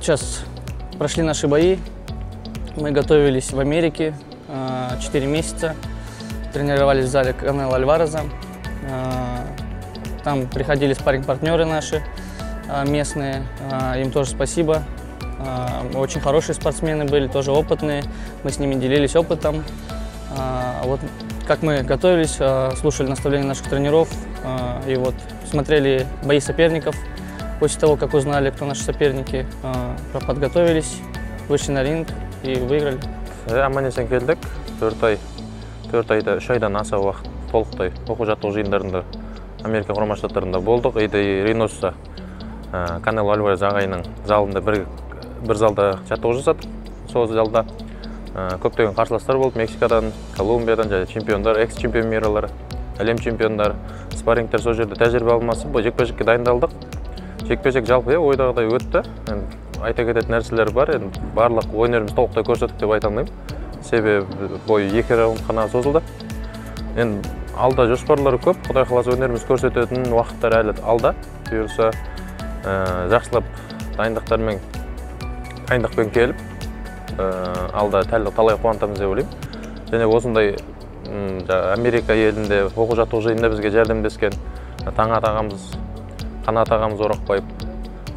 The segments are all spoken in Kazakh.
Вот сейчас прошли наши бои. Мы готовились в Америке 4 месяца. Тренировались в зале Канела Альвареза. А, Там приходили спарринг-партнеры наши а, местные. А, Им тоже спасибо. А, Очень хорошие спортсмены были, тоже опытные. Мы с ними делились опытом. А, Вот как мы готовились, а, слушали наставления наших тренеров а, и вот смотрели бои соперников. После того, как узнали, кто наши соперники, про- подготовились, вышли на ринг и выиграли. Е, аман есен келдік төрт ай төрт айда үш айдан аса уақыт толықтай оқу жаттығу жиындарында америка құрама штаттарында болдық и рейноса канело альварес ағайының залында бір, бір залда жаттығу жасадық сол залда көптеген қарсыластар болды мексикадан колумбиядан және чемпиондар экс чемпион миралар әлем чемпиондары спаррингтер сол жерде тәжірибе алмасып жекпе жекке дайындалдық жекпе жек жалпы иә ойдағыдай өтті. Енді айта кететін нәрселер бар. Енді барлық өнерімізді толықтай көрсеттік деп айта алмаймын. Себебі бой екі раунд қана созылды. Енді алда жоспарлар көп. Құдай қаласа өнерімізді көрсететін уақыттар әлі алда. Бұйырса ә, жақсылап дайындықтармен дайындықпен келіп ә, алда талай қуантамыз деп ойлаймын. Және осындай америка елінде оқу жаттығу жиынында бізге жәрдемдескен таңат ағамыз қанат ағамыз орақбаев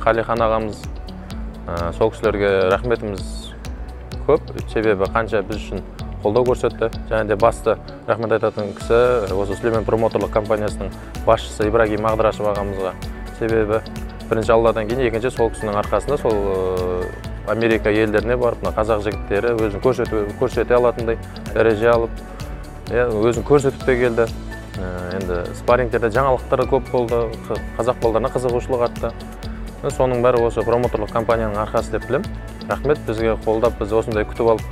қалихан ағамыз сол кісілерге рахметіміз көп. Себебі қанша біз үшін қолдау көрсетті. Және де басты рахмет айтатын кісі осы сүлеймен промоторлық компаниясының басшысы ибрагим ағдырашев ағамызға. Себебі бірінші алладан кейін екінші сол кісінің арқасында сол америка елдеріне барып мына қазақ жігіттері өзін көрсете, көрсете алатындай дәреже алып иә өзін көрсетіп те келді. Енді спаррингтерде жаңалықтар көп болды қазақ балдарына қызығушылық артты. Ә, соның бәрі осы промоторлық компанияның арқасы деп білемін. Рахмет бізге қолдап біз осындай күтіп алып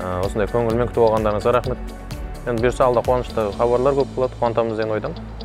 ә, осындай көңілмен күтіп алғандарыңызға рахмет. Енді бұйырса алда қуанышты хабарлар көп болады қуантамыз деген ойдамын.